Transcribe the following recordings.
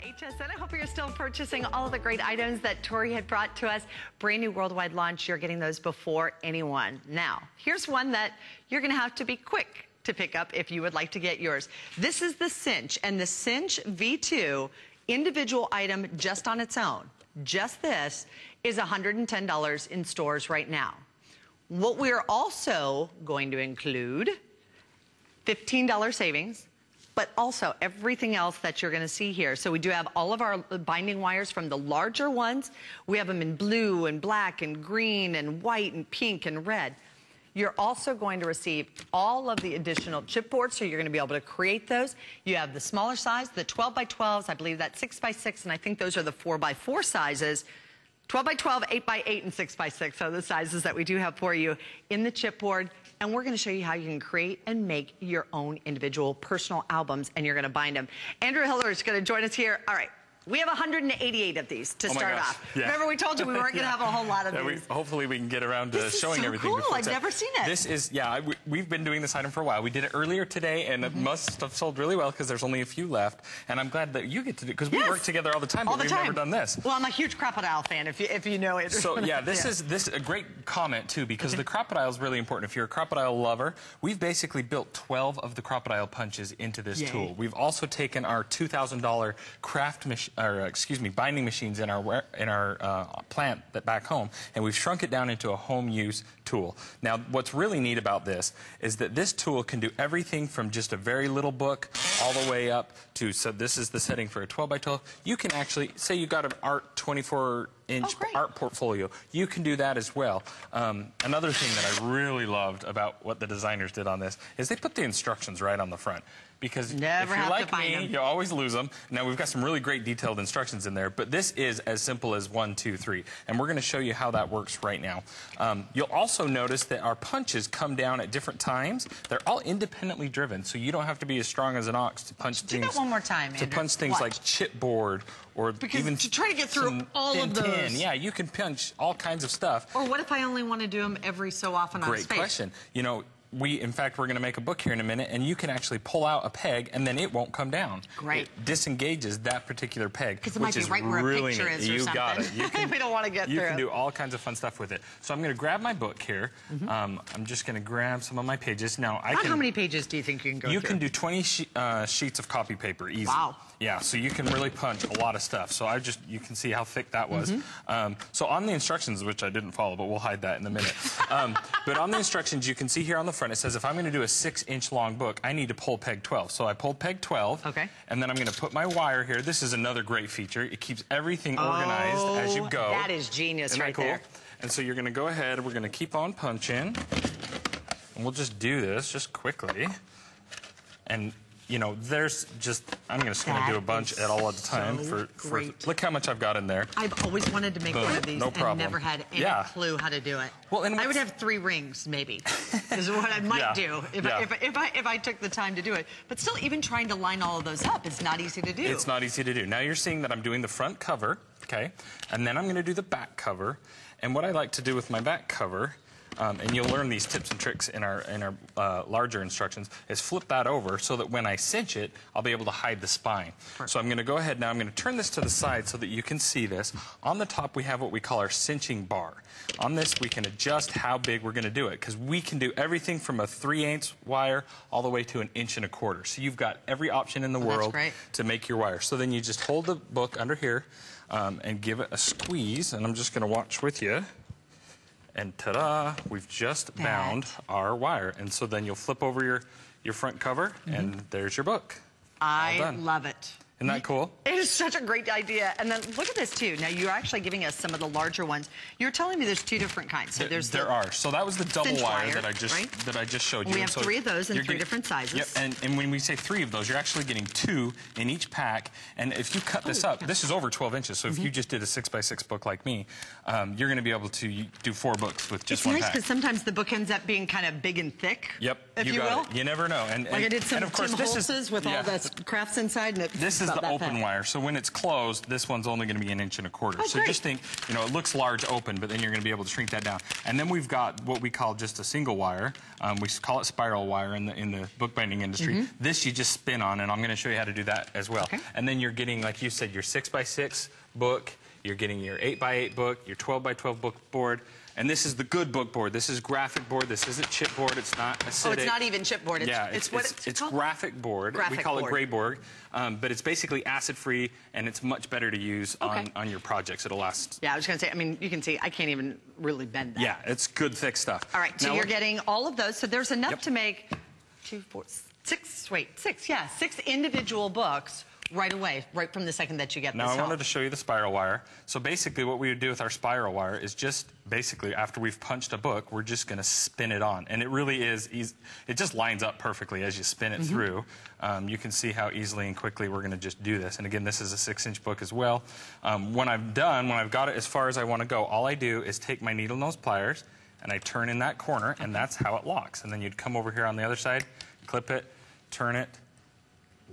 HSN. I hope you're still purchasing all the great items that Tori had brought to us. Brand new worldwide launch. You're getting those before anyone. Now, here's one that you're going to have to be quick to pick up if you would like to get yours. This is the Cinch, and the Cinch V2 individual item just on its own, just this, is $110 in stores right now. What we're also going to include, $15 savings, but also everything else that you're gonna see here. So we do have all of our binding wires from the larger ones. We have them in blue and black and green and white and pink and red. You're also going to receive all of the additional chipboards, so you're gonna be able to create those. You have the smaller size, the 12 by 12s, I believe that's 6 by 6, and I think those are the 4 by 4 sizes. 12 by 12, 8 by 8, and 6 by 6 are the sizes that we do have for you in the chipboard. And we're gonna show you how you can create and make your own individual personal albums, and you're gonna bind them. Andrew Hiller is gonna join us here. All right. We have 188 of these to oh start off. Yeah. Remember we told you we weren't going to yeah. have a whole lot of yeah, these. We, hopefully we can get around to this showing so everything. cool. I've never seen it. This is, yeah, we, have been doing this item for a while. We did it earlier today, and mm -hmm. it mm-hmm. must have sold really well because there's only a few left. And I'm glad that you get to do because we yes. work together all the time, all but the we've time. never done this. Well, I'm a huge Crop-A-Dile fan, if you, if you know it. So, yeah, this is this a great comment, too, because the Crop-A-Dile is really important. If you're a Crop-A-Dile lover, we've basically built 12 of the Crop-A-Dile punches into this Yay. tool. We've also taken our $2,000 craft, or excuse me, binding machines in our our in our uh, plant that back home, and we've shrunk it down into a home use tool. Now, what's really neat about this is that this tool can do everything from just a very little book all the way up to, so this is the setting for a 12 by 12. You can actually, say you got an art 24 inch oh, art portfolio. You can do that as well. Um, another thing that I really loved about what the designers did on this is they put the instructions right on the front. Because Never if you're like me, them. you always lose them. Now, we've got some really great detailed instructions in there, but this is as simple as one, two, three. And we're going to show you how that works right now. Um, you'll also notice that our punches come down at different times. They're all independently driven, so you don't have to be as strong as an ox to punch Do things. that one more time, To punch things Watch. like chipboard or because even to try to get through all of those. Tin. Yeah, you can punch all kinds of stuff. Or what if I only want to do them every so often Great on space? question. You know, we, in fact, we're going to make a book here in a minute, and you can actually pull out a peg, and then it won't come down. Great. It disengages that particular peg. Because it might be right where really a picture is or you something. got it. You can, we don't want to get you through. You can do all kinds of fun stuff with it. So I'm going to grab my book here. Mm -hmm. um, I'm just going to grab some of my pages. Now, I About can... how many pages do you think you can go You through? can do 20 she uh, sheets of copy paper, easy. Wow. Yeah, so you can really punch a lot of stuff. So I just, you can see how thick that was. Mm -hmm. um, so on the instructions, which I didn't follow, but we'll hide that in a minute. um, but on the instructions, you can see here on the front, it says if I'm going to do a six-inch long book, I need to pull peg 12. So I pulled peg 12. Okay. And then I'm going to put my wire here. This is another great feature. It keeps everything organized oh, as you go. That is genius Isn't right cool? there. And so you're going to go ahead, we're going to keep on punching. And we'll just do this just quickly. And you know, there's just, I'm just going to do a bunch at all at the time. So for, for Look how much I've got in there. I've always wanted to make Boom. one of these no problem. and never had any yeah. clue how to do it. Well, and I would have three rings, maybe, is what I might yeah. do if, yeah. I, if, if, I, if I took the time to do it. But still, even trying to line all of those up is not easy to do. It's not easy to do. Now you're seeing that I'm doing the front cover, okay? And then I'm going to do the back cover. And what I like to do with my back cover um, and you'll learn these tips and tricks in our, in our uh, larger instructions, is flip that over so that when I cinch it, I'll be able to hide the spine. Perfect. So I'm going to go ahead now, I'm going to turn this to the side so that you can see this. On the top, we have what we call our cinching bar. On this, we can adjust how big we're going to do it because we can do everything from a 3 8 wire all the way to an inch and a quarter. So you've got every option in the oh, world to make your wire. So then you just hold the book under here um, and give it a squeeze, and I'm just going to watch with you. And ta-da, we've just that. bound our wire. And so then you'll flip over your, your front cover, mm -hmm. and there's your book. I love it. Isn't that cool? It is such a great idea. And then look at this too. Now you're actually giving us some of the larger ones. You're telling me there's two different kinds. So there's there the are. So that was the double wire, wire, that I just right? that I just showed you. We have so three of those in three getting, different sizes. Yep. And, and when we say three of those, you're actually getting two in each pack. And if you cut this oh, up, this is over 12 inches. So mm -hmm. if you mm-hmm. just did a six by six book like me, um, you're going to be able to do four books with just it's one nice pack. because sometimes the book ends up being kind of big and thick. Yep. If you, got will. It. You never know. And, Like and, I did some and of course, Tim this Holtz's is with yeah. all the crafts inside. And it's This is the open wire. So when it's closed, this one's only going to be an inch and a quarter. Oh, so great. just think, you know, it looks large open, but then you're going to be able to shrink that down. And then we've got what we call just a single wire. Um, we call it spiral wire in the in the bookbinding industry. This you just spin on, and I'm going to show you how to do that as well. Okay. And then you're getting, like you said, your six by six book. You're getting your eight by eight book, your 12 by 12 book board. And this is the good book board. This is graphic board. This isn't chipboard. It's not acidic. Oh, it's not even chipboard. It's, yeah, it's, what it's, it's graphic board. we call board. it gray board, um, but it's basically acid-free and it's much better to use on, Okay. on your projects. It'll last. Yeah, I was going to say. I mean, you can see I can't even really bend that. Yeah, it's good thick stuff. All right, so Now you're getting all of those. So there's enough Yep. to make two, four, six. Wait, six. Yeah, six individual books right away, right from the second that you get Now this. I help. wanted to show you the spiral wire. So basically what we would do with our spiral wire is just basically after we've punched a book, we're just going to spin it on. And it really is, easy. it just lines up perfectly as you spin it through. Um, you can see how easily and quickly we're going to just do this. And again, this is a six inch book as well. Um, when I've done, when I've got it as far as I want to go, all I do is take my needle nose pliers and I turn in that corner and that's how it locks. And then you'd come over here on the other side, clip it, turn it,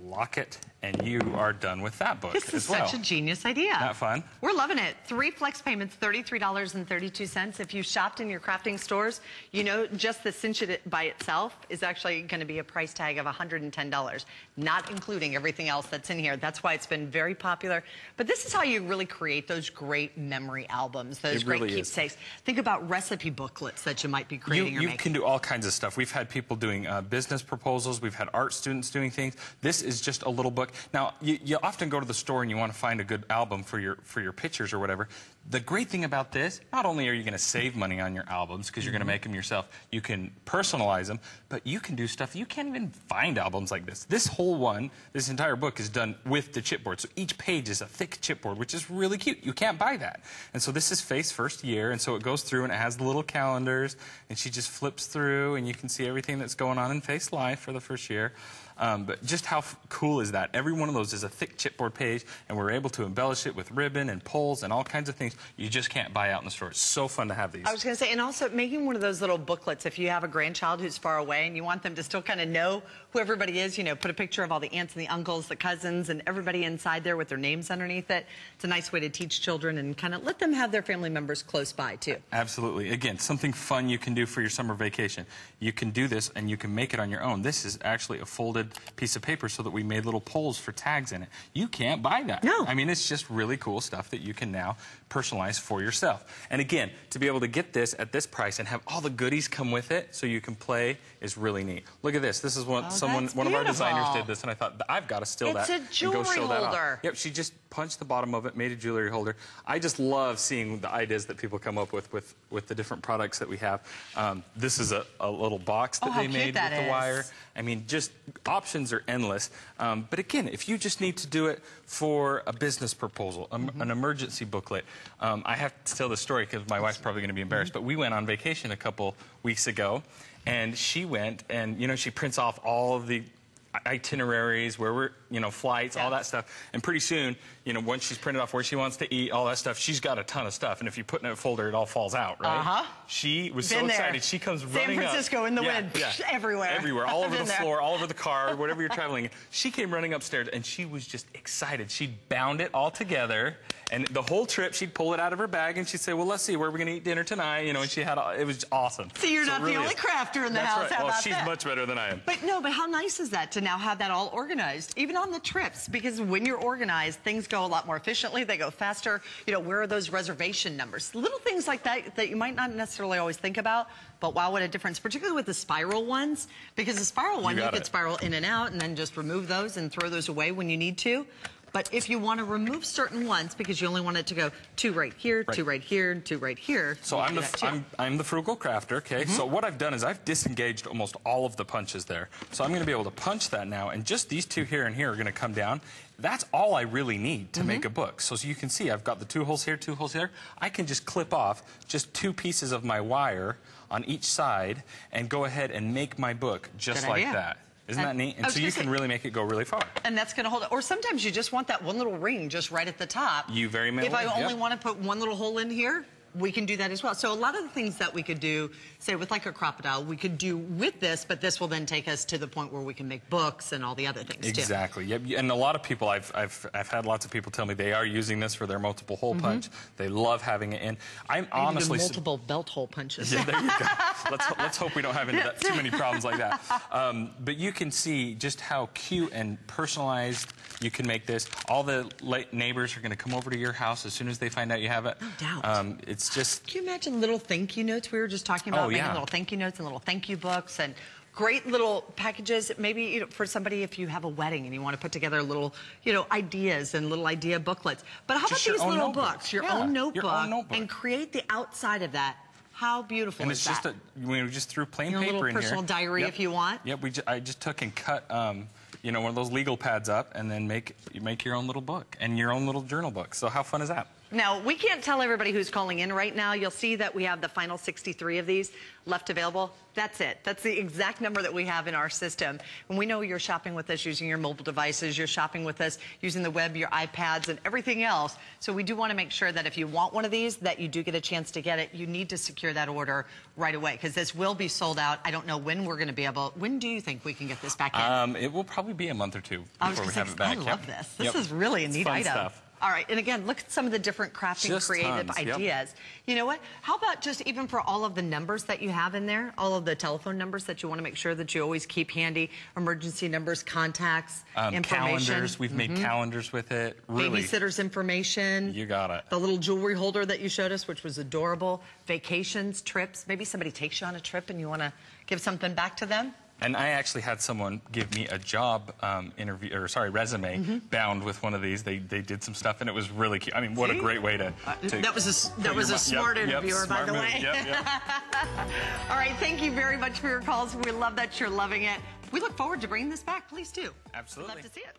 lock it, and you are done with that book This is as well. such a genius idea. Not fun? We're loving it. Three flex payments, $33.32. If you shopped in your crafting stores, you know just the cinch it by itself is actually going to be a price tag of $110, not including everything else that's in here. That's why it's been very popular. But this is how you really create those great memory albums, those It great really is. keepsakes. Think about recipe booklets that you might be creating or you making. can do all kinds of stuff. We've had people doing uh, business proposals. We've had art students doing things. This is just a little book. Now, you, you often go to the store and you want to find a good album for your for your pictures or whatever. The great thing about this, not only are you going to save money on your albums because you're going to mm-hmm. make them yourself, you can personalize them, but you can do stuff. You can't even find albums like this. This whole one, this entire book is done with the chipboard. So each page is a thick chipboard, which is really cute. You can't buy that. And so this is Faith's first year, and so it goes through and it has the little calendars, and she just flips through, and you can see everything that's going on in Faith's life for the first year. Um, but just how f- cool is that? Every one of those is a thick chipboard page, and we're able to embellish it with ribbon and poles and all kinds of things you just can't buy out in the store. It's so fun to have these. I was going to say, and also making one of those little booklets if you have a grandchild who's far away and you want them to still kind of know who everybody is, you know, put a picture of all the aunts and the uncles, the cousins, and everybody inside there with their names underneath it. It's a nice way to teach children and kind of let them have their family members close by, too. Absolutely. Again, something fun you can do for your summer vacation. You can do this and you can make it on your own. This is actually a folded piece of paper so that we made little poles for tags in it. You can't buy that. No. I mean, it's just really cool stuff that you can now personalize for yourself. And again, to be able to get this at this price and have all the goodies come with it so you can play is really neat. Look at this. This is what Oh, someone one of our designers did this and I thought I've got to steal It's that It's a jewelry show that off. holder. Yep, she just punched the bottom of it, made a jewelry holder. I just love seeing the ideas that people come up with with, with the different products that we have. Um, this is a, a little box that Oh, they made with the is. wire. I mean, just options are endless. Um, but again, if you just need to do it for a business proposal, um, Mm-hmm. an emergency booklet, um, I have to tell the story because my wife's probably going to be embarrassed. Mm-hmm. But we went on vacation a couple weeks ago, and she went and you know she prints off all of the itineraries, where we're, you know, flights, all that stuff. And pretty soon, you know, once she's printed off where she wants to eat, all that stuff, she's got a ton of stuff. And if you put it in a folder, it all falls out, right? Uh-huh. She was so Been there. excited. She comes San running up. Francisco in the Yeah, wind. yeah. Everywhere. Everywhere, all over the there. floor, all over the car, whatever you're traveling. She came running upstairs, and she was just excited. She bound it all together. And the whole trip, she'd pull it out of her bag, and she'd say, well, let's see, where are we going to eat dinner tonight? You know, and she had, all, it was awesome. See, you're So not the only crafter in the house. Right. How well, she's that? much better than I am. But no, but how nice is that to now have that all organized, even on the trips? Because when you're organized, things go a lot more efficiently. They go faster. You know, where are those reservation numbers? Little things like that that you might not necessarily always think about. But wow, what a difference, particularly with the spiral ones. Because the spiral one, you, got could spiral in and out and then just remove those and throw those away when you need to. But if you want to remove certain ones because you only want it to go two right here, Right. two right here, and two right here. So I'm the do that too. I'm, I'm the frugal crafter. Okay. Mm-hmm. So what I've done is I've disengaged almost all of the punches there. So I'm going to be able to punch that now, and just these two here and here are going to come down. That's all I really need to make mm-hmm. a book. So, as you can see I've got the two holes here, two holes here. I can just clip off just two pieces of my wire on each side and go ahead and make my book just Good like idea. that. Isn't And that neat? And so you gonna can really make it go really far. And that's going to hold it. Or sometimes you just want that one little ring just right at the top. You very may If I only yep. want to put one little hole in here, we can do that as well. So a lot of the things that we could do, say with like a crocodile, we could do with this, but this will then take us to the point where we can make books and all the other things too. Exactly. Yep. And a lot of people, I've, I've, I've had lots of people tell me they are using this for their multiple hole punch. They love having it in. I'm honestly. multiple belt hole punches. Yeah, there you go. let's, let's hope we don't have that, too many problems like that. Um, but you can see just how cute and personalized you can make this. All the neighbors are going to come over to your house as soon as they find out you have it. No doubt. Um, it's just Can you imagine little thank you notes? We were just talking about Oh, making yeah. little thank you notes and little thank you books and great little packages. Maybe you know, for somebody if you have a wedding and you want to put together little, you know, ideas and little idea booklets. But how Just about these little notebook. books, your, Yeah, own your own notebook, notebook. and create the outside of that? How beautiful And is it's just that? a, we just threw plain paper little in here. personal diary Yep. if you want. Yep, we ju- I just took and cut, um, you know, one of those legal pads up, and then make you make your own little book and your own little journal book. So how fun is that? Now, we can't tell everybody who's calling in right now. You'll see that we have the final 63 of these left available. That's it. That's the exact number that we have in our system. And we know you're shopping with us using your mobile devices, you're shopping with us using the web, your iPads, and everything else. So we do want to make sure that if you want one of these, that you do get a chance to get it. You need to secure that order right away because this will be sold out. I don't know when we're going to be able. When do you think we can get this back in? Um, it will probably be a month or two before we have it back. I Yep. love this. This Yep. is really a It's neat fun item. Stuff. All right, and again, look at some of the different crafting Just creative tons, yep. ideas. You know what? How about just even for all of the numbers that you have in there, all of the telephone numbers that you want to make sure that you always keep handy, emergency numbers, contacts, Um, information, calendars. We've made calendars with it. Really, babysitters information. you got it. The little jewelry holder that you showed us, which was adorable. Vacations, trips. Maybe somebody takes you on a trip and you want to give something back to them. And I actually had someone give me a job um, interview, or sorry, resume Mm-hmm. bound with one of these. They they did some stuff, and it was really cute. I mean, what a great way to. to that was a that was a smart yep, yep, interviewer, by smart the move. way. Yep, yep. All right, thank you very much for your calls. We love that you're loving it. We look forward to bringing this back. Please do. Absolutely. Love to see it.